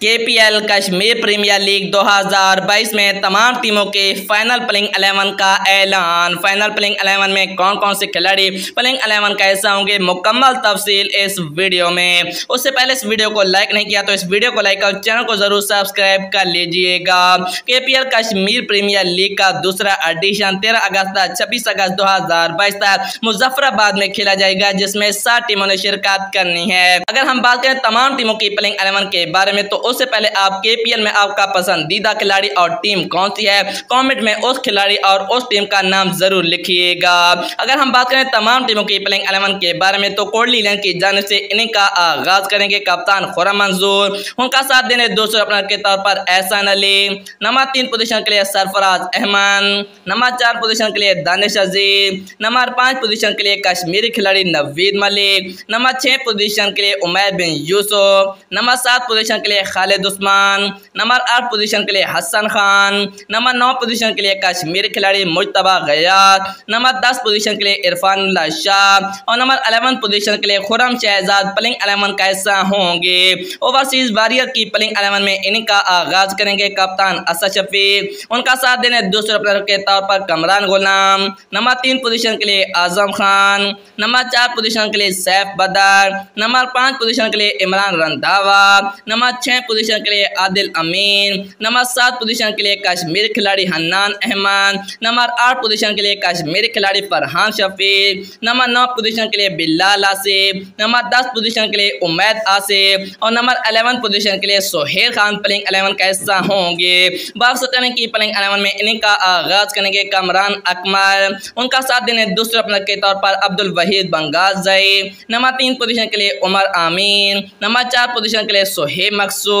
KPL Kashmir premier league 2022 में तमाम टीमों के फाइनल प्लेइंग 11 का ऐलान। फाइनल प्लेइंग 11 में कौन कौन से खिलाड़ी प्लेइंग 11 का ऐसा होंगे, मुकम्मल तफसील इस वीडियो में। उससे पहले इस वीडियो को लाइक नहीं किया तो इस वीडियो को लाइक और चैनल को ज़रूर सब्सक्राइब कर लीजिएगा। K P L Kashmir premier league का दूसरा एडिशन तेरह अगस्त छब्बीस अगस्त दो हज़ार बाईस तक मुजफ्फराबाद में खेला जाएगा, जिसमें सात टीमों ने शिरकत करनी है। अगर हम बात करें तमाम टीमों की प्लेइंग एलेवन के बारे में तो उससे पहले आप केपीएल में आपका पसंदीदा खिलाड़ी और टीम कौन सी है? कॉमेंट में उस खिलाड़ी और उस टीम का नाम ज़रूर लिखिएगा। अगर हम बात करें तमाम टीमों की प्लेइंग एलेवन के बारे में तो कोहली लैंड की जानब से इनिंग का आगाज़ करेंगे कप्तान खुरा मंजूर। उनका साथ देने दूसरे ओपनर के तौर पर एहसान अली। नंबर तीन पोजीशन के लिए सरफराज अहमद नंबर चार पोजीशन के लिए दानिश अजीब नंबर पाँच पोजीशन के लिए कश्मीरी खिलाड़ी नवीद मलिक। नंबर छः पोजीशन के लिए उमैर बिन यूसुफ। नंबर सात पोजीशन के लिए खालिद उस्मान, नंबर आठ पोजीशन के लिए हसन खान, नंबर नौ पोजीशन के लिए कश्मीर खिलाड़ी मुशतबा गयात, नंबर दस पोजीशन के लिए इरफान शाह और नंबर अलेवन पोजीशन के लिए खुरम शहजाद प्लिंग अलेवन का हिस्सा होंगे? ओवरसीज वारियर की प्लिंग अलेवन में इनका आगाज़ करेंगे कप्तान असद शफीक। उनका साथ देने दूसरे प्लेयर के तौर पर कमरान गुलाम। नंबर तीन पोजीशन के लिए आज़म खान। नंबर चार पोजीशन के लिए सैफ बदर। नंबर पाँच पोजीशन के लिए इमरान रंधावा। नंबर छः पोजीशन के लिए आदिल अमीन। नंबर सात पोजीशन के लिए कश्मीर खिलाड़ी हन्नान अहमद नंबर आठ पोजीशन के लिए कश्मीर खिलाड़ी फरहान शफीक। नंबर नौ पोजीशन के लिए बिल्लाल आसिफ। नंबर दस पोजीशन के लिए उमैद आसिफ। और नंबर अलेवन पोजीशन के लिए सोहेल खान प्लेइंग अलेवन का हिस्सा होंगे। बात करें कि प्लेइंग अलेवन में इन्हीं का आगाज़ करेंगे कमरान अकमल। उनका साथ देने दूसरे अपने के तौर पर अब्दुल वहीद बंगाज जई। नंबर तीन पोजीशन के लिए उमर आमीन। नंबर चार पोजीशन के लिए सोहेब मकसूद।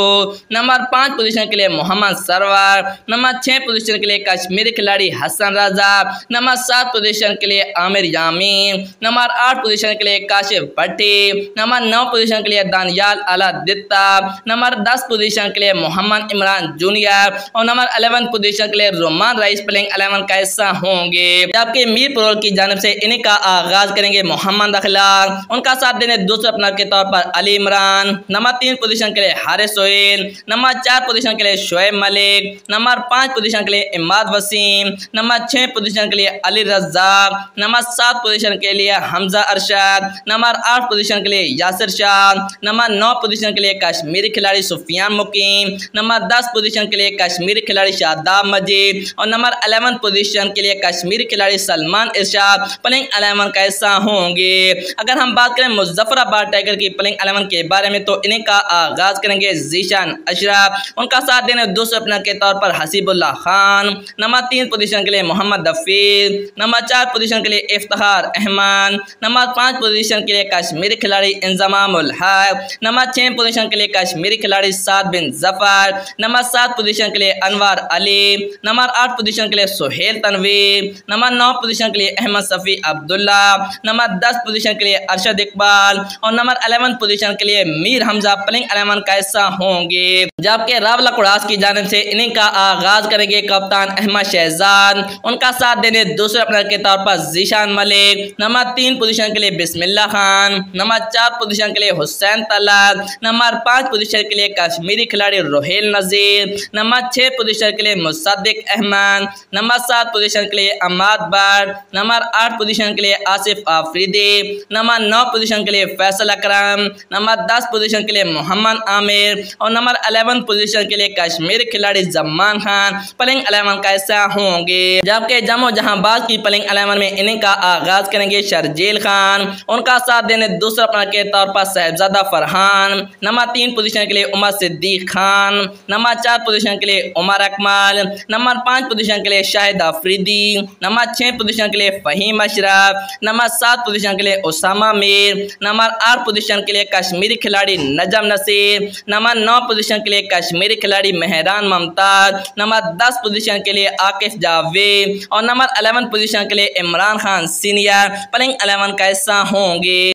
नंबर पाँच पोजीशन के लिए मोहम्मद सरवर, नंबर छः पोजीशन के लिए कश्मीरी खिलाड़ी हसन राजा, नंबर सात पोजीशन के लिए आमिर यामीन, नंबर आठ पोजीशन के लिए काशिफ भट्टी, नंबर नौ पोजीशन के लिए दानियाल अलादित्ता नंबर दस पोजीशन के लिए मोहम्मद इमरान जूनियर और नंबर अलेवन पोजीशन के लिए रोमान राइस प्लेइंग अलेवन का हिस्सा होंगे? जबकि मीर पुरोल की जानब से इन्हीं का आगाज़ करेंगे मोहम्मद अखलाक उनका साथ देने दूसरे अपना के तौर पर अली इमरान। नंबर तीन पोजीशन के लिए हारिस सोहेल, नंबर चार पोजीशन के लिए शोएब मलिक, नंबर पाँच पोजीशन के लिए इमाद वसीम, नंबर छः पोजीशन के लिए अली रज्जाक, नंबर सात पोजीशन के लिए हमजा अरशद, नंबर आठ पोजीशन के लिए यासिर शाह, नंबर नौ पोजीशन के लिए कश्मीरी खिलाड़ी सुफियान मुकीम, नंबर दस पोजीशन के लिए कश्मीरी खिलाड़ी शादाब मजीद और नंबर अलेवन पोजीशन के लिए कश्मीरी खिलाड़ी सलमान इरशाद। प्लेइंग अलेवन का हिस्सा होंगे? अगर हम बात करें मुजफ्फराबाद टाइगर की प्लेइंग अलेवन के बारे में तो इन्हें का आगाज़ करेंगे जीशान अशरफ उनका साथ देने दूसरे ओपनर के तौर पर हसीबुल्ला खान। नंबर तीन पोजीशन के लिए मोहम्मद हफीज नंबर चार पोजीशन के लिए इफ्तार अहमद नंबर पाँच पोजीशन के लिए कश्मीरी खिलाड़ी इंजमामुल हक नंबर छः पोजीशन के लिए कश्मीरी खिलाड़ी साद बिन ज़फ़र। नंबर सात पोजीशन के लिए अनवर अली। नंबर आठ पोजीशन के लिए सुहेल तनवीर। नंबर नौ पोजीशन के लिए अहमद सफ़ी अब्दुल्ला। नंबर दस पोजीशन के लिए अरशद इकबाल। और नंबर अलेवन पोजीशन के लिए मीर हमजा प्लिंग अलेवन का हिस्सा होंगे। जबकि रावला कुड़ास की जानब से इनिंग का आगाज़ करेंगे कप्तान अहमद शहजाद। उनका साथ देने दूसरे अपनर के तौर पर जीशान मलिक। नंबर तीन पोजीशन के लिए बिस्मिल्ला खान। नंबर चार पोजीशन के लिए हुसैन तलाक। नंबर पाँच पोजीशन के लिए कश्मीरी खिलाड़ी रोहेल नजीर। नंबर छः पोजीशन के लिए मुसद्दिक अहमद नंबर सात पोजीशन के लिए अमाद भट्ट नंबर आठ पोजीशन के लिए आसिफ आफरीदी। नंबर नौ पोजीशन के लिए फैसल अकरम। नंबर दस पोजीशन के लिए मोहम्मद आमिर। और नंबर अलेवन पोजीशन के लिए कश्मीर खिलाड़ी जमान खान। प्लेइंग अलेवन कैसा होंगे? जबकि जमो जहांबाज की प्लेइंग अलेवन में इनिंग का आगाज़ करेंगे शर्जील खान। उनका साथ देने दूसरा अपना के तौर पर साहबजादा फरहान। नंबर तीन पोजीशन के लिए उमर सिद्दीक खान। नंबर चार पोजीशन के लिए उमर अकमल। नंबर पाँच पोजीशन के लिए शाहिद अफरीदी। नंबर छः पोजीशन के लिए फ़हीम अशरफ। नंबर सात पोजीशन के लिए उसामा मीर। नंबर आठ पोजीशन के लिए कश्मीरी खिलाड़ी नजम नसीर। नंबर नौ पोजीशन के लिए कश्मीरी खिलाड़ी मेहरान ममताज, नंबर दस पोजीशन के लिए आकिफ जावेद, और नंबर अलेवन पोजीशन के लिए Imran Khan senior playing eleven का हिस्सा होंगे?